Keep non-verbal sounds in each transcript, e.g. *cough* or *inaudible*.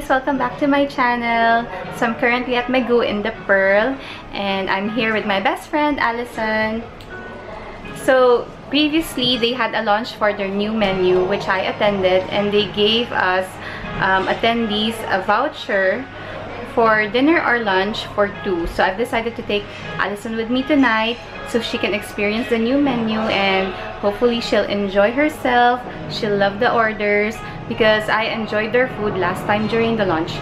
guys! Welcome back to my channel. So I'm currently at Megu in the Pearl and I'm here with my best friend, Allison. So previously, they had a launch for their new menu which I attended and they gave us um, attendees a voucher for dinner or lunch for two. So I've decided to take Allison with me tonight so she can experience the new menu and hopefully she'll enjoy herself. She'll love the orders because I enjoyed their food last time during the lunch.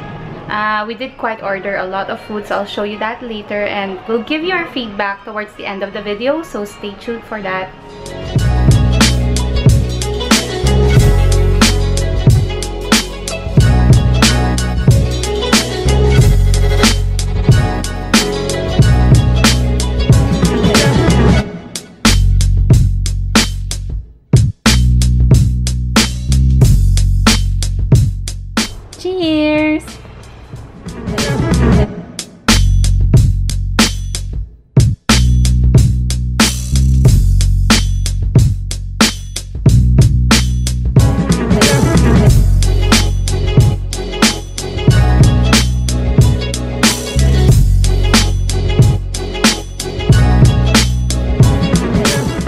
Uh, we did quite order a lot of food so I'll show you that later and we'll give you our feedback towards the end of the video so stay tuned for that.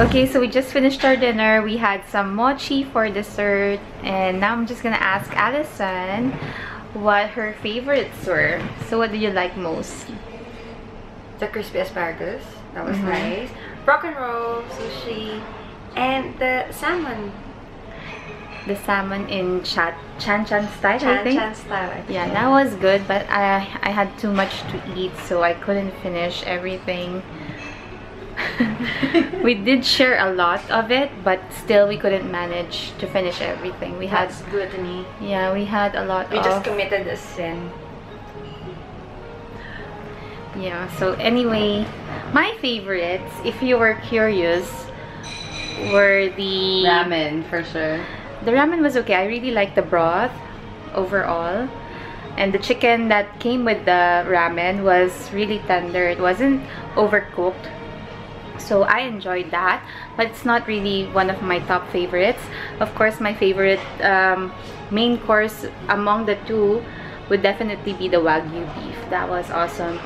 Okay, so we just finished our dinner. We had some mochi for dessert. And now I'm just gonna ask Allison what her favorites were. So what did you like most? the crispy asparagus. That was Mhm. nice. Rock and roll, sushi, and the salmon. The salmon in chat Chan Chan style, I think. Chan style. I think. Yeah, that was good, but I I had too much to eat, so I couldn't finish everything. *laughs* we did share a lot of it, but still we couldn't manage to finish everything. We had That's gluttony. yeah, we had a lot We of just committed a sin. Yeah, so anyway, my favorites, if you were curious, were the Ramen, for sure. The ramen was okay. I really liked the broth overall. And the chicken that came with the ramen was really tender. It wasn't overcooked. So I enjoyed that. But it's not really one of my top favorites. Of course, my favorite um, main course among the two would definitely be the Wagyu beef. That was awesome.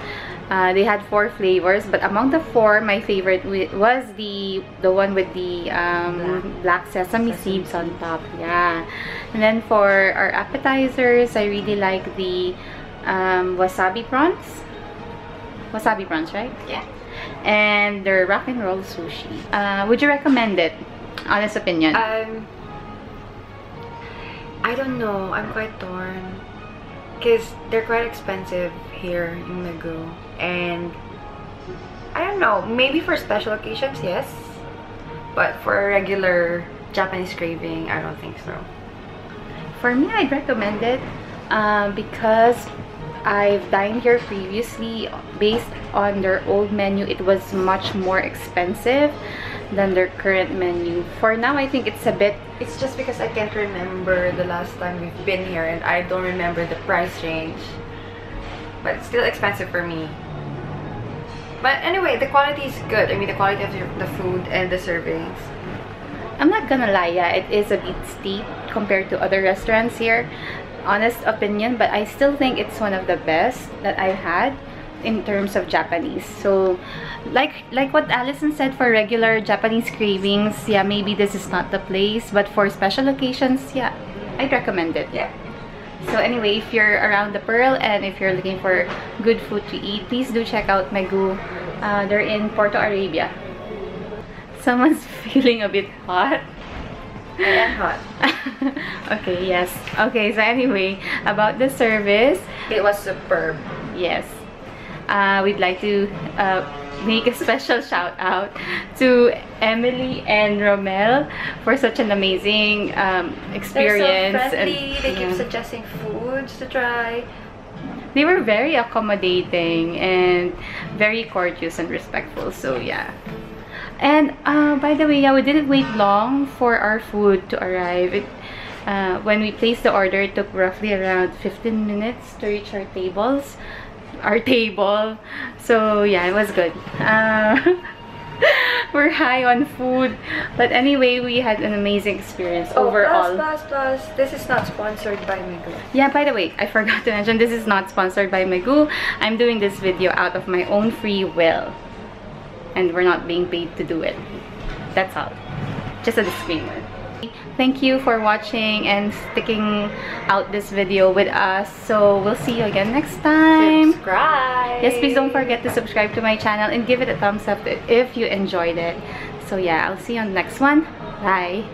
Uh, they had four flavors, but among the four, my favorite was the the one with the um, black sesame seeds on top. Yeah, and then for our appetizers, I really like the um, wasabi prawns. Wasabi prawns, right? Yeah. And their rock and roll sushi. Uh, would you recommend it? Honest opinion. Um, I don't know. I'm quite torn. Because they're quite expensive here in Megu. And I don't know. Maybe for special occasions, yes. But for a regular Japanese craving, I don't think so. For me, I'd recommend it um, because I've dined here previously based on their old menu. It was much more expensive than their current menu. For now, I think it's a bit It's just because I can't remember the last time we've been here and I don't remember the price range. But it's still expensive for me. But anyway, the quality is good. I mean, the quality of the food and the servings. I'm not gonna lie, yeah, it is a bit steep compared to other restaurants here. Honest opinion, but I still think it's one of the best that I've had in terms of Japanese. So, like like what Allison said for regular Japanese cravings, yeah, maybe this is not the place, but for special occasions, yeah, I'd recommend it. Yeah. So anyway, if you're around the Pearl and if you're looking for good food to eat, please do check out Megu. Uh, they're in Porto Arabia. Someone's *laughs* feeling a bit hot. Hot. *laughs* okay, yes. Okay, so anyway, about the service, It was superb. yes. Uh, we'd like to uh, make a *laughs* special shout out to Emily and Romel for such an amazing um, experience. They're so friendly. and- they keep yeah. suggesting foods to try. they were very accommodating and very courteous and respectful so yeah and uh, by the way yeah we didn't wait long for our food to arrive it uh, when we placed the order it took roughly around 15 minutes to reach our tables our table so yeah it was good uh, *laughs* we're high on food. But anyway, we had an amazing experience Oh, overall. plus, plus, plus. This is not sponsored by Megu. Yeah, by the way, I *laughs* forgot to mention this is not sponsored by Megu. I'm doing this video out of my own free will. And we're not being paid to do it. That's all. Just a disclaimer. Thank you for watching and sticking out this video with us. So we'll see you again next time. Subscribe. Yes, please don't forget to subscribe to my channel and give it a thumbs up if you enjoyed it. So yeah, I'll see you on the next one. Bye.